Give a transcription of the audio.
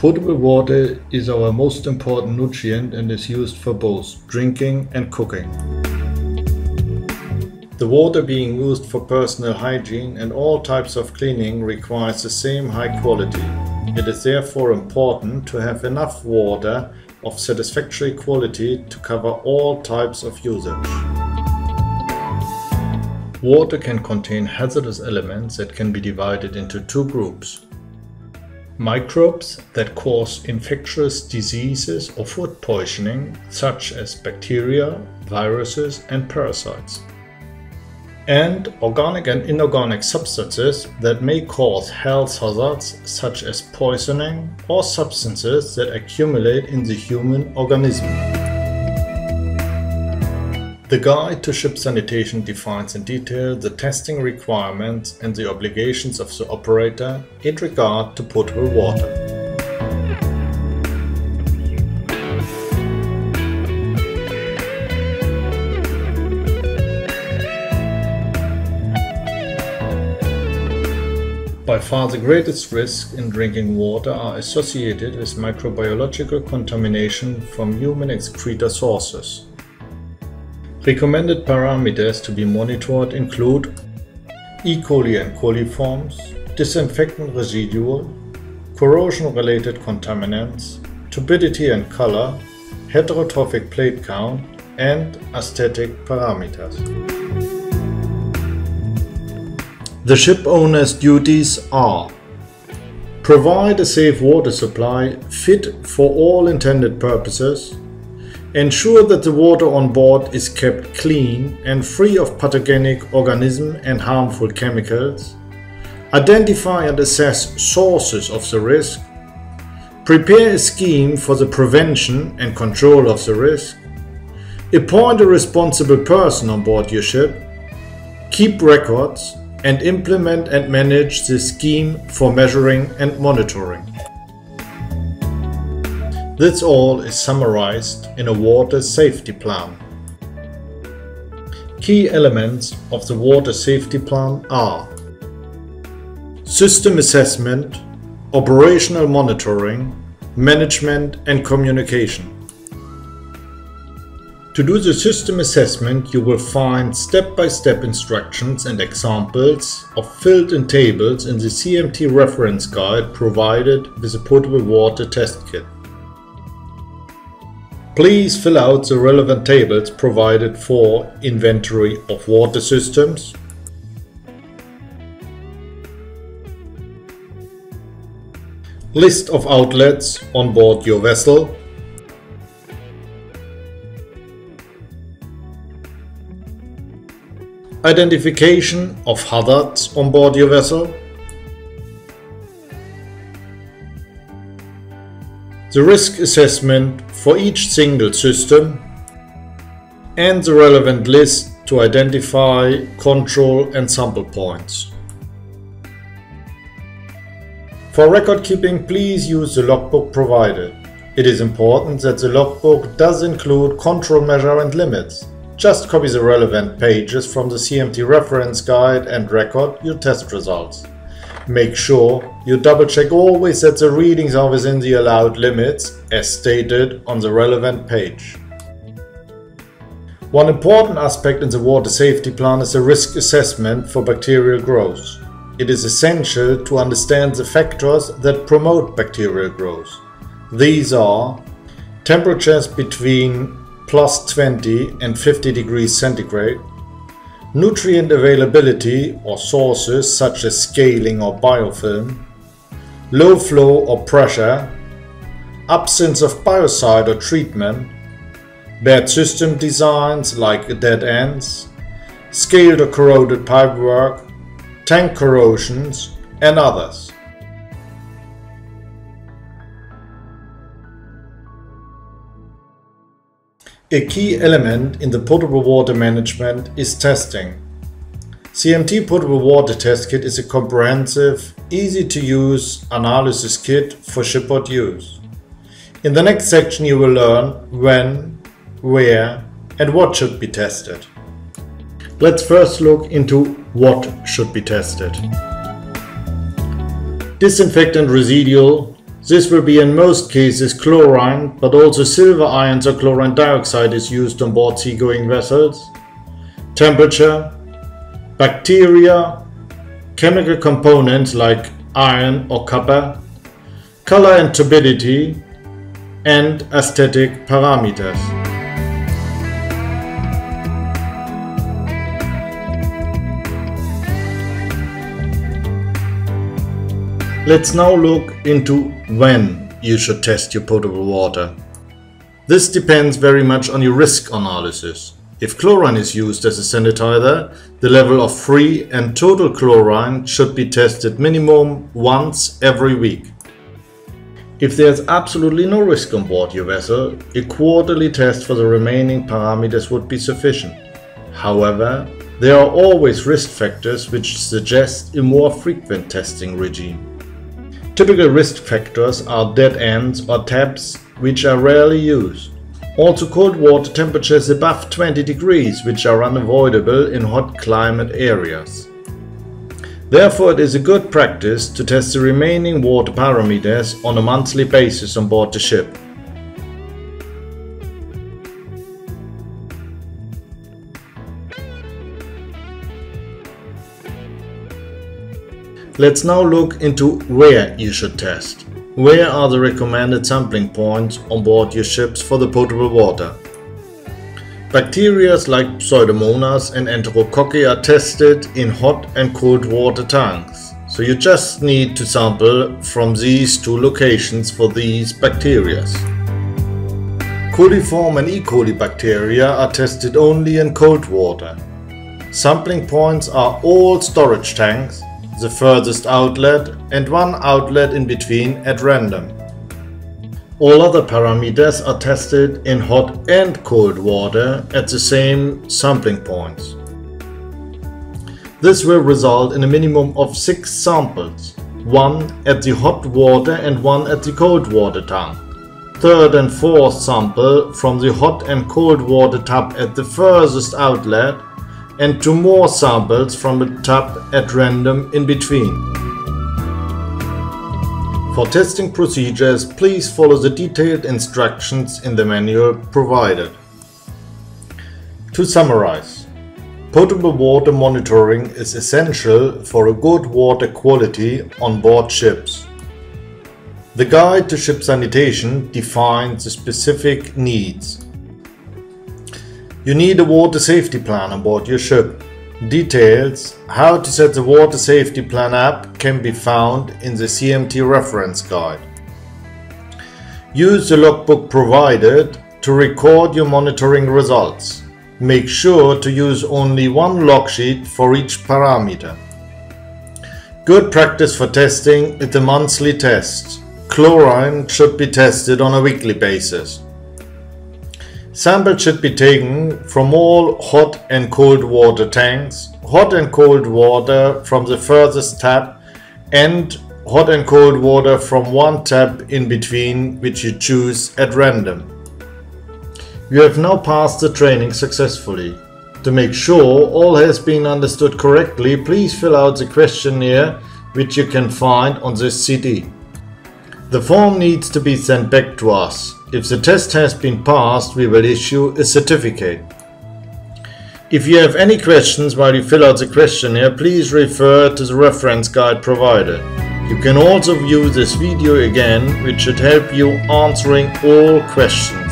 Potable water is our most important nutrient and is used for both drinking and cooking. The water being used for personal hygiene and all types of cleaning requires the same high quality. It is therefore important to have enough water of satisfactory quality to cover all types of usage. Water can contain hazardous elements that can be divided into two groups. Microbes that cause infectious diseases or food poisoning, such as bacteria, viruses, and parasites. And organic and inorganic substances that may cause health hazards, such as poisoning or substances that accumulate in the human organism. The Guide to Ship Sanitation defines in detail the testing requirements and the obligations of the operator in regard to potable water. By far the greatest risks in drinking water are associated with microbiological contamination from human excreta sources. Recommended parameters to be monitored include E. coli and coliforms, disinfectant residual, corrosion-related contaminants, turbidity and color, heterotrophic plate count, and aesthetic parameters. The ship owner's duties are Provide a safe water supply fit for all intended purposes, Ensure that the water on board is kept clean and free of pathogenic organisms and harmful chemicals. Identify and assess sources of the risk. Prepare a scheme for the prevention and control of the risk. Appoint a responsible person on board your ship. Keep records and implement and manage the scheme for measuring and monitoring. This all is summarized in a water safety plan. Key elements of the water safety plan are System assessment, operational monitoring, management and communication. To do the system assessment you will find step-by-step -step instructions and examples of filled-in tables in the CMT reference guide provided with the potable water test kit. Please fill out the relevant tables provided for inventory of water systems, list of outlets on board your vessel, identification of hazards on board your vessel, the risk assessment for each single system and the relevant list to identify, control and sample points. For record keeping, please use the logbook provided. It is important that the logbook does include control measure and limits. Just copy the relevant pages from the CMT reference guide and record your test results. Make sure you double check always that the readings are within the allowed limits as stated on the relevant page. One important aspect in the water safety plan is the risk assessment for bacterial growth. It is essential to understand the factors that promote bacterial growth. These are temperatures between plus 20 and 50 degrees centigrade, nutrient availability or sources such as scaling or biofilm, low flow or pressure, absence of biocide or treatment, bad system designs like dead ends, scaled or corroded pipework, tank corrosions, and others. A key element in the potable water management is testing. CMT Potable Water Test Kit is a comprehensive, easy to use analysis kit for shipboard use. In the next section you will learn when, where and what should be tested. Let's first look into what should be tested. Disinfectant residual This will be in most cases chlorine, but also silver ions or chlorine dioxide is used on board seagoing vessels. Temperature, bacteria, chemical components like iron or copper, color and turbidity, and aesthetic parameters. Let's now look into when you should test your potable water. This depends very much on your risk analysis. If chlorine is used as a sanitizer, the level of free and total chlorine should be tested minimum once every week. If there's absolutely no risk on board your vessel, a quarterly test for the remaining parameters would be sufficient. However, there are always risk factors which suggest a more frequent testing regime. Typical risk factors are dead ends or taps which are rarely used. Also cold water temperatures above 20 degrees which are unavoidable in hot climate areas. Therefore, it is a good practice to test the remaining water parameters on a monthly basis on board the ship. Let's now look into where you should test. Where are the recommended sampling points on board your ships for the potable water? Bacteria like Pseudomonas and Enterococci are tested in hot and cold water tanks, so you just need to sample from these two locations for these bacteria. Coliform and E. coli bacteria are tested only in cold water. Sampling points are all storage tanks, the furthest outlet and one outlet in between at random. All other parameters are tested in hot and cold water at the same sampling points. This will result in a minimum of 6 samples, one at the hot water and one at the cold water tank. Third and fourth sample from the hot and cold water tap at the furthest outlet and two more samples from a tap at random in between. For testing procedures, please follow the detailed instructions in the manual provided. To summarize, potable water monitoring is essential for a good water quality on board ships. The Guide to Ship Sanitation defines the specific needs. You need a water safety plan on board your ship. Details how to set the water safety plan up can be found in the CMT reference guide. Use the logbook provided to record your monitoring results. Make sure to use only one log sheet for each parameter. Good practice for testing is the monthly test. Chlorine should be tested on a weekly basis. Samples should be taken from all hot and cold water tanks, hot and cold water from the furthest tap and hot and cold water from one tap in between which you choose at random. You have now passed the training successfully. To make sure all has been understood correctly, please fill out the questionnaire which you can find on this CD. The form needs to be sent back to us. If the test has been passed, we will issue a certificate. If you have any questions while you fill out the questionnaire, please refer to the reference guide provided. You can also view this video again, which should help you answering all questions.